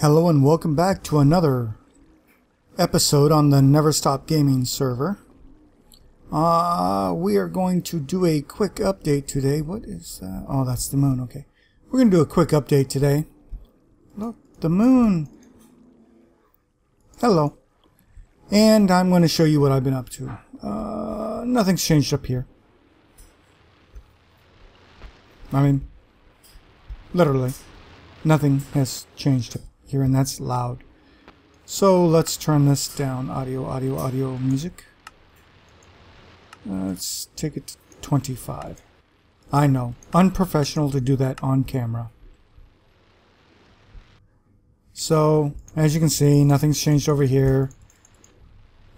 Hello and welcome back to another episode on the Never Stop Gaming server. Uh, we are going to do a quick update today. What is that? Oh, that's the moon. Okay. We're going to do a quick update today. Look, the moon. Hello. And I'm going to show you what I've been up to. Uh, nothing's changed up here. I mean, literally, nothing has changed up here, and that's loud. So let's turn this down. Audio, audio, audio, music. Let's take it to 25. I know, unprofessional to do that on camera. So, as you can see, nothing's changed over here.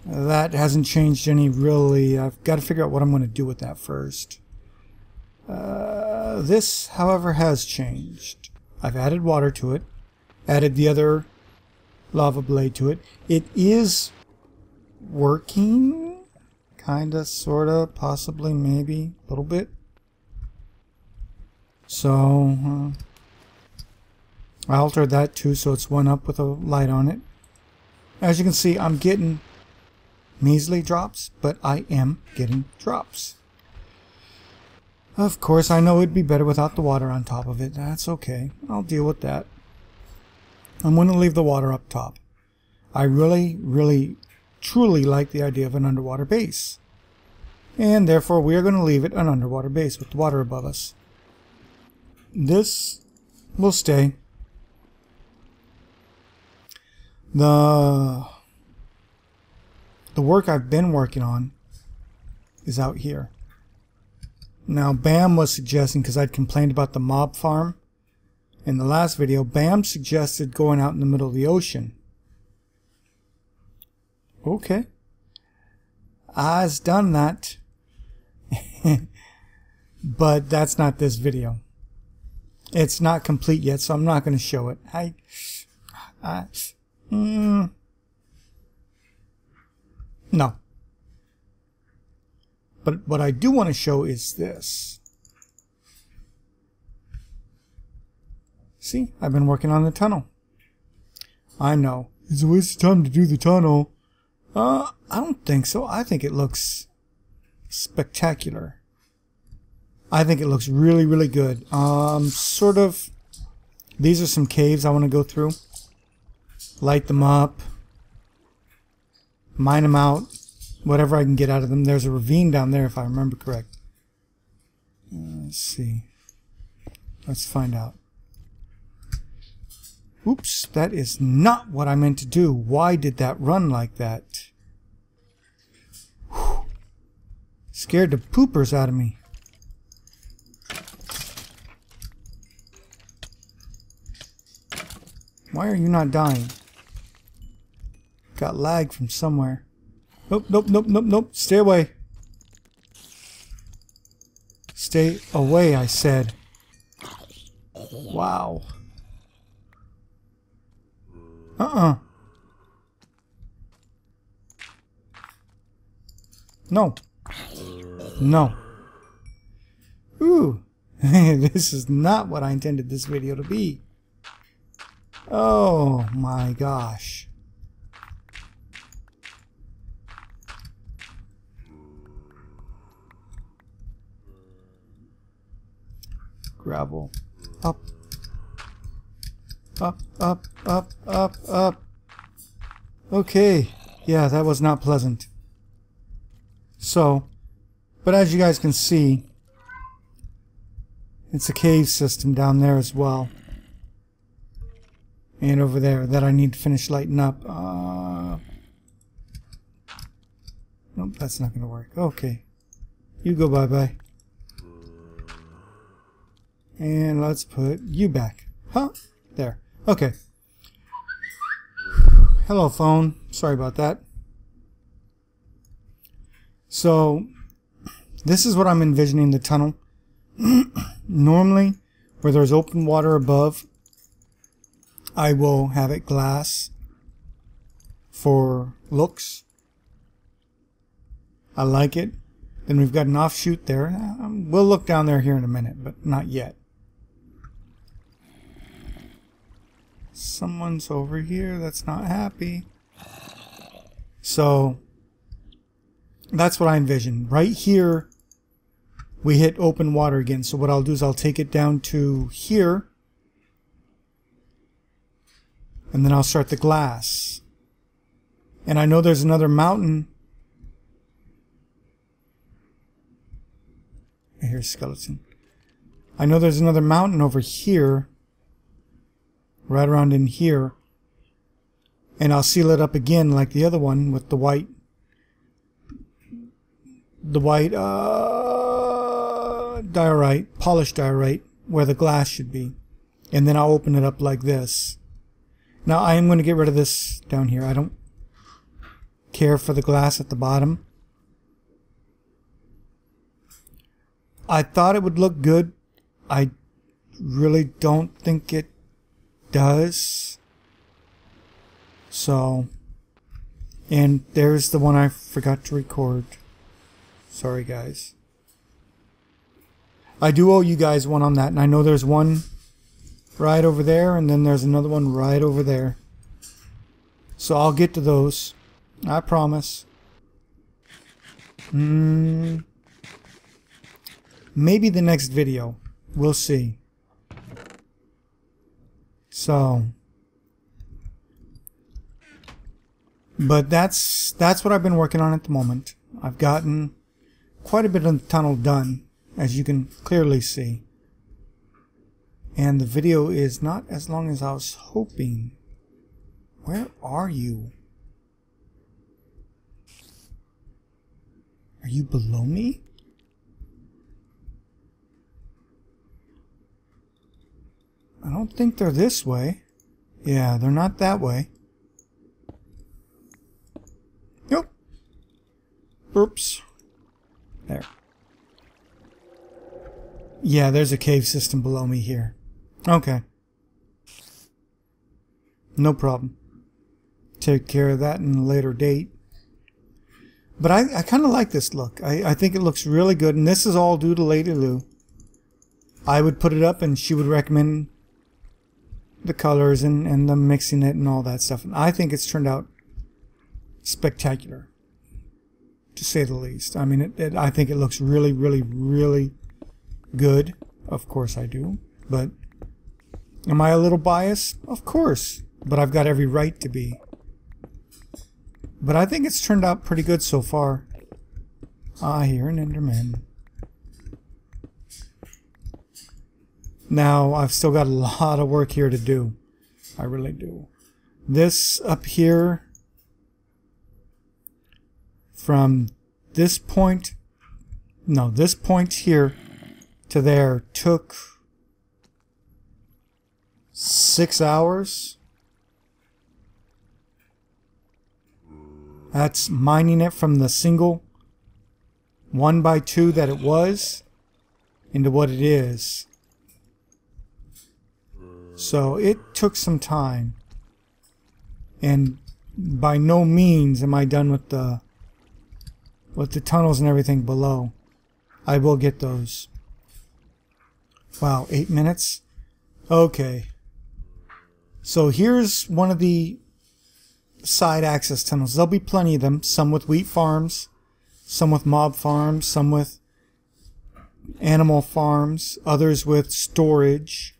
That hasn't changed any really. I've got to figure out what I'm going to do with that first. Uh, this, however, has changed. I've added water to it, added the other lava blade to it. It is working, kinda, sorta, possibly, maybe, a little bit. So, uh, I altered that too, so it's one up with a light on it. As you can see, I'm getting measly drops, but I am getting drops. Of course, I know it'd be better without the water on top of it. That's okay. I'll deal with that. I'm going to leave the water up top. I really, really, truly like the idea of an underwater base. And therefore, we are going to leave it an underwater base with the water above us. This will stay. The, the work I've been working on is out here. Now, Bam was suggesting, because I'd complained about the mob farm in the last video, Bam suggested going out in the middle of the ocean. Okay. I's done that. but that's not this video. It's not complete yet, so I'm not going to show it. I, I, mm, no. But what I do want to show is this. See, I've been working on the tunnel. I know. It's a waste of time to do the tunnel. Uh, I don't think so. I think it looks spectacular. I think it looks really, really good. Um, sort of, these are some caves I want to go through. Light them up. Mine them out whatever I can get out of them. There's a ravine down there if I remember correct. Uh, let's see. Let's find out. Oops, that is not what I meant to do. Why did that run like that? Whew. Scared the poopers out of me. Why are you not dying? Got lag from somewhere. Nope, nope, nope, nope, nope. Stay away. Stay away, I said. Wow. Uh-uh. No. No. Ooh. this is not what I intended this video to be. Oh my gosh. gravel. Up. Up, up, up, up, up. Okay. Yeah, that was not pleasant. So, but as you guys can see, it's a cave system down there as well. And over there that I need to finish lighting up. Uh, nope, that's not going to work. Okay. You go bye-bye. And let's put you back. Huh? There. Okay. Hello, phone. Sorry about that. So, this is what I'm envisioning the tunnel. Normally, where there's open water above, I will have it glass for looks. I like it. Then we've got an offshoot there. Um, we'll look down there here in a minute, but not yet. Someone's over here that's not happy. So that's what I envision. Right here, we hit open water again. So what I'll do is I'll take it down to here. And then I'll start the glass. And I know there's another mountain. Here's skeleton. I know there's another mountain over here. Right around in here. And I'll seal it up again like the other one with the white the white uh, diorite, polished diorite, where the glass should be. And then I'll open it up like this. Now I am going to get rid of this down here. I don't care for the glass at the bottom. I thought it would look good. I really don't think it does. So, and there's the one I forgot to record. Sorry, guys. I do owe you guys one on that, and I know there's one right over there, and then there's another one right over there. So I'll get to those. I promise. Hmm. Maybe the next video. We'll see. So. But that's that's what I've been working on at the moment. I've gotten quite a bit of the tunnel done, as you can clearly see. And the video is not as long as I was hoping. Where are you? Are you below me? I don't think they're this way. Yeah, they're not that way. Nope. Oops. There. Yeah, there's a cave system below me here. Okay. No problem. Take care of that in a later date. But I, I kind of like this look. I, I think it looks really good. And this is all due to Lady Lou. I would put it up and she would recommend the colors and, and the mixing it and all that stuff. And I think it's turned out spectacular to say the least. I mean, it, it, I think it looks really, really, really good. Of course I do. But am I a little biased? Of course. But I've got every right to be. But I think it's turned out pretty good so far. Ah, here an Enderman. Now, I've still got a lot of work here to do. I really do. This up here from this point, no, this point here to there took six hours. That's mining it from the single one by two that it was into what it is. So it took some time. And by no means am I done with the with the tunnels and everything below. I will get those. Wow, eight minutes? Okay. So here's one of the side access tunnels. There'll be plenty of them. Some with wheat farms, some with mob farms, some with animal farms, others with storage.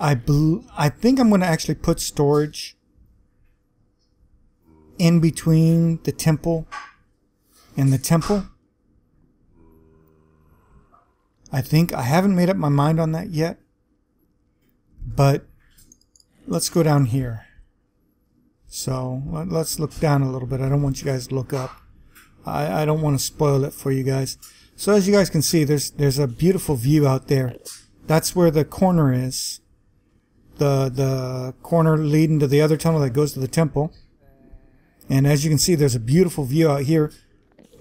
I I think I'm going to actually put storage in between the temple and the temple. I think I haven't made up my mind on that yet. But let's go down here. So let's look down a little bit. I don't want you guys to look up. I, I don't want to spoil it for you guys. So as you guys can see, there's there's a beautiful view out there. That's where the corner is. The the corner leading to the other tunnel that goes to the temple. And as you can see, there's a beautiful view out here.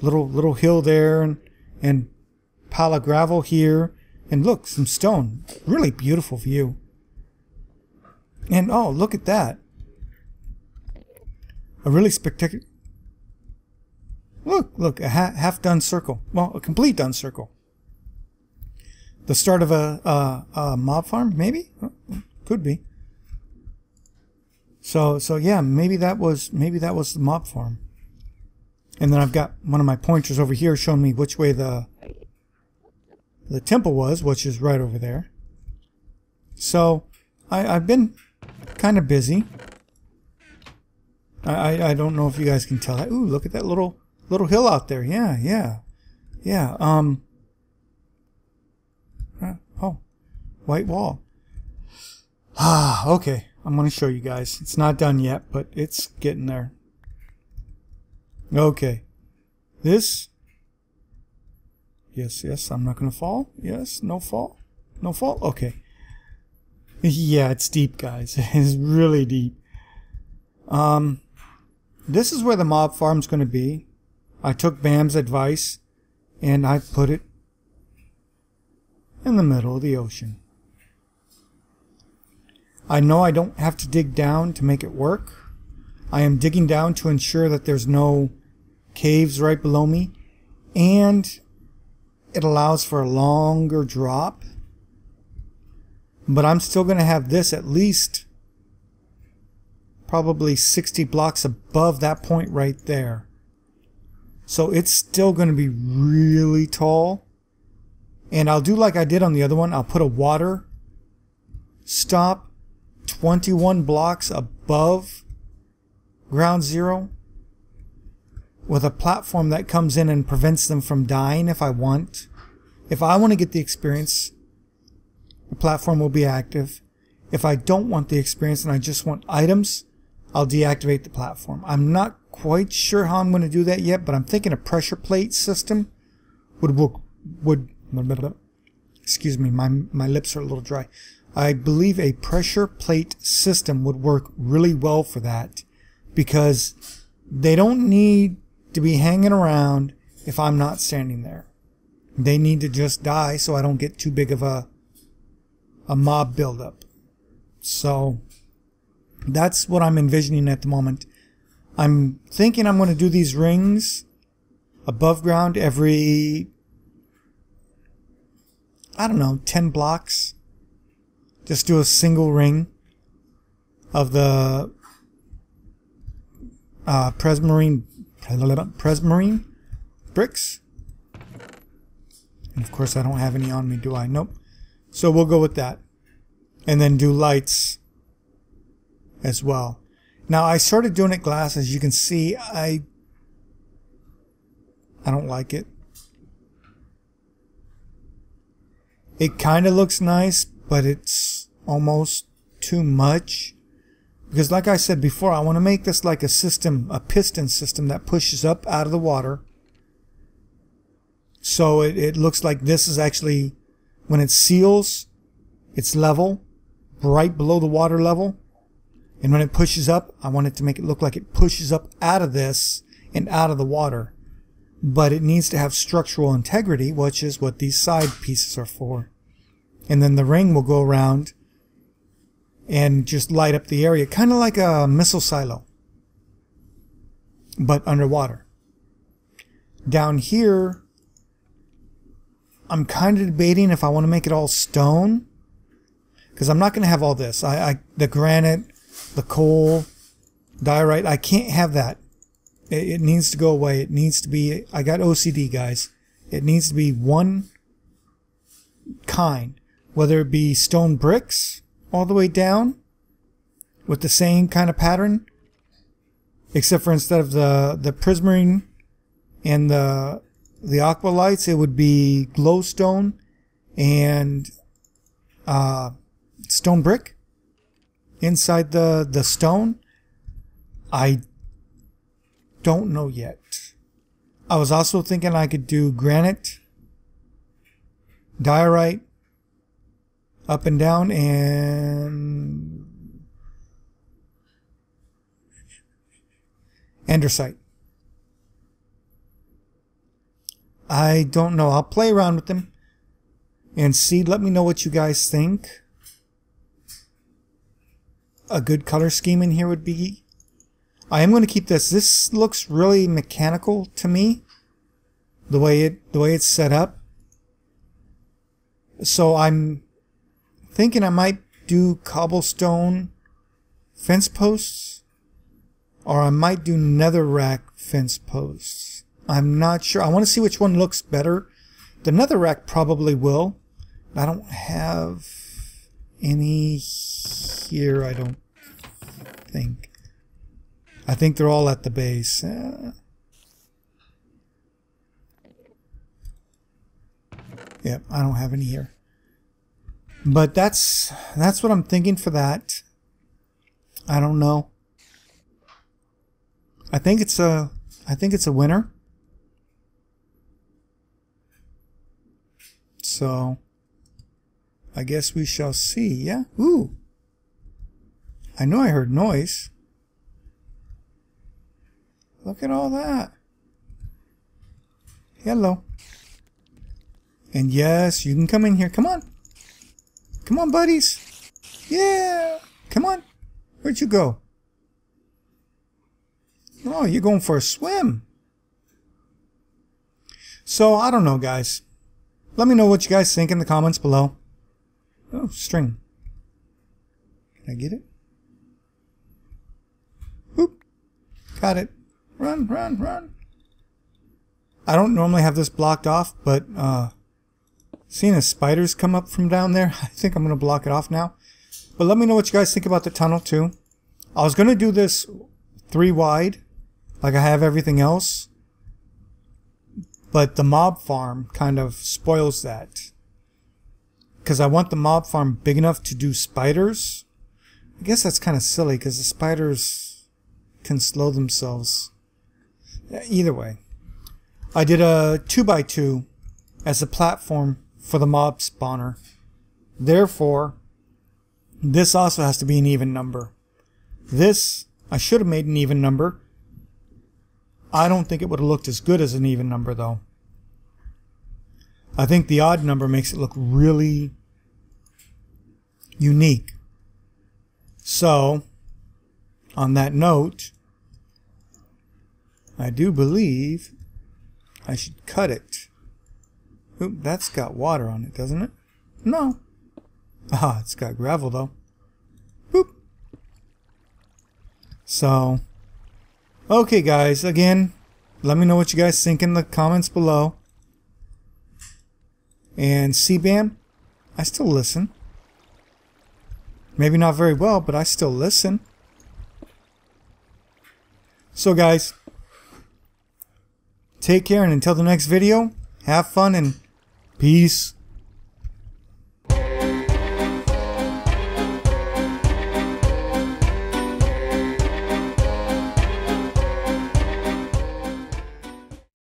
Little little hill there and, and pile of gravel here. And look, some stone. Really beautiful view. And oh, look at that. A really spectacular... Look, look, a ha half done circle. Well, a complete done circle. The start of a, a, a mob farm, maybe? Could be. So so yeah, maybe that was maybe that was the mob farm. And then I've got one of my pointers over here showing me which way the the temple was, which is right over there. So I, I've been kind of busy. I, I, I don't know if you guys can tell. Ooh, look at that little little hill out there. Yeah, yeah, yeah. Um. Uh, oh, white wall. Ah, okay. I'm going to show you guys. It's not done yet, but it's getting there. Okay. This. Yes, yes, I'm not going to fall. Yes, no fall. No fall? Okay. Yeah, it's deep, guys. It's really deep. Um, this is where the mob farm's going to be. I took Bam's advice and I put it in the middle of the ocean. I know I don't have to dig down to make it work. I am digging down to ensure that there's no caves right below me and it allows for a longer drop. But I'm still going to have this at least probably 60 blocks above that point right there. So it's still going to be really tall. And I'll do like I did on the other one. I'll put a water stop 21 blocks above ground zero with a platform that comes in and prevents them from dying if I want. If I want to get the experience, the platform will be active. If I don't want the experience and I just want items, I'll deactivate the platform. I'm not quite sure how I'm going to do that yet, but I'm thinking a pressure plate system would work, would, excuse me, my, my lips are a little dry. I believe a pressure plate system would work really well for that because they don't need to be hanging around if I'm not standing there. They need to just die so I don't get too big of a a mob buildup. So that's what I'm envisioning at the moment. I'm thinking I'm going to do these rings above ground every I don't know, 10 blocks just do a single ring of the uh, Prismarine, Prismarine bricks. And of course, I don't have any on me, do I? Nope. So we'll go with that. And then do lights as well. Now, I started doing it glass. As you can see, I I don't like it. It kind of looks nice, but it's almost too much. Because like I said before, I want to make this like a system, a piston system that pushes up out of the water. So it, it looks like this is actually, when it seals, it's level, right below the water level. And when it pushes up, I want it to make it look like it pushes up out of this and out of the water. But it needs to have structural integrity, which is what these side pieces are for and then the ring will go around and just light up the area, kind of like a missile silo, but underwater. Down here, I'm kind of debating if I want to make it all stone, because I'm not going to have all this. I, I the granite, the coal, diorite. I can't have that. It, it needs to go away. It needs to be. I got OCD, guys. It needs to be one kind whether it be stone bricks all the way down with the same kind of pattern, except for instead of the, the prismarine and the, the aqua lights, it would be glowstone and uh, stone brick inside the, the stone. I don't know yet. I was also thinking I could do granite, diorite, up and down and andesite. I don't know. I'll play around with them and see. Let me know what you guys think. A good color scheme in here would be. I am going to keep this. This looks really mechanical to me. The way it the way it's set up. So I'm thinking I might do cobblestone fence posts or I might do netherrack fence posts. I'm not sure. I want to see which one looks better. The netherrack probably will. I don't have any here, I don't think. I think they're all at the base. Uh, yep, I don't have any here. But that's that's what I'm thinking for that. I don't know. I think it's a I think it's a winner. So I guess we shall see. Yeah. Ooh. I know I heard noise. Look at all that. Hello. And yes, you can come in here. Come on. Come on, buddies. Yeah. Come on. Where'd you go? Oh, you're going for a swim. So, I don't know, guys. Let me know what you guys think in the comments below. Oh, string. Can I get it? Oop. Got it. Run, run, run. I don't normally have this blocked off, but uh, seeing as spiders come up from down there, I think I'm going to block it off now. But let me know what you guys think about the tunnel too. I was going to do this three wide, like I have everything else. But the mob farm kind of spoils that. Because I want the mob farm big enough to do spiders. I guess that's kind of silly because the spiders can slow themselves. Either way. I did a 2x2 as a platform for the mob spawner. Therefore, this also has to be an even number. This, I should have made an even number. I don't think it would have looked as good as an even number though. I think the odd number makes it look really unique. So, on that note, I do believe I should cut it. Oop, that's got water on it, doesn't it? No. Ah, it's got gravel though. Boop. So, okay guys, again, let me know what you guys think in the comments below. And CBAM, I still listen. Maybe not very well, but I still listen. So guys, take care and until the next video, have fun and peace